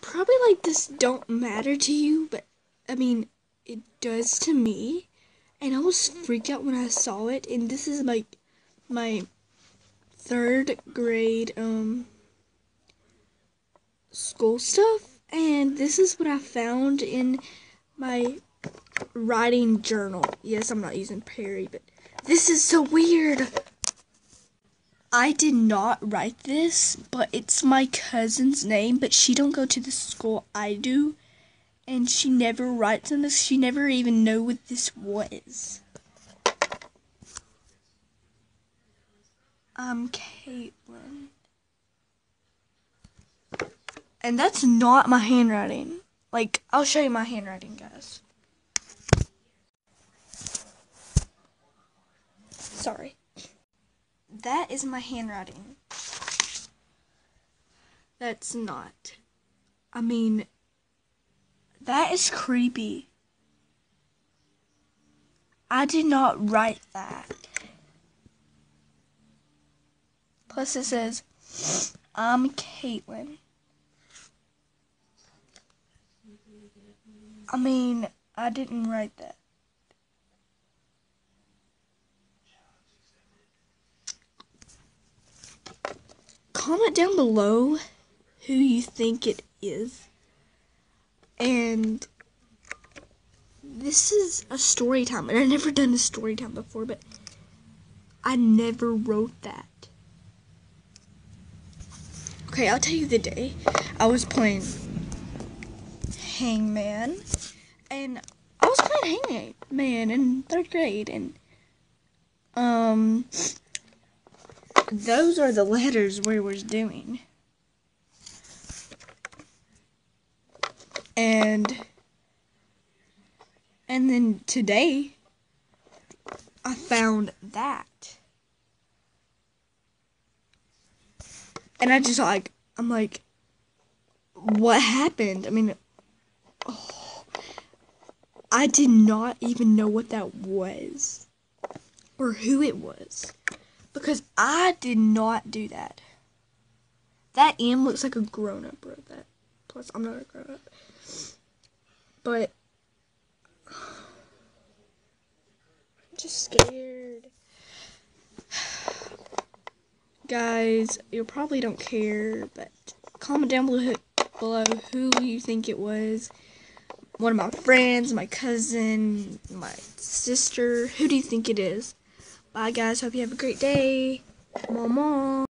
probably like, this don't matter to you, but I mean, it does to me. And I was freaked out when I saw it. And this is like my third grade um school stuff. And this is what I found in my writing journal. Yes, I'm not using Perry, but this is so weird. I did not write this, but it's my cousin's name, but she don't go to the school I do. And she never writes on this. She never even know what this was. I'm Caitlin. And that's not my handwriting. Like, I'll show you my handwriting, guys. Sorry. That is my handwriting. That's not. I mean, that is creepy. I did not write that. Plus, it says, I'm Caitlin. I mean, I didn't write that. Comment down below who you think it is. And this is a story time, and I've never done a story time before, but I never wrote that. Okay, I'll tell you the day. I was playing Hangman, and I was playing Hangman in third grade, and um, those are the letters we was doing. And and then today I found that. And I just like I'm like what happened? I mean oh, I did not even know what that was or who it was. Because I did not do that. That M looks like a grown up wrote that. Plus, I'm not a grown up. But, I'm just scared. Guys, you probably don't care, but comment down below, below who you think it was. One of my friends, my cousin, my sister. Who do you think it is? Bye, guys. Hope you have a great day. Mama.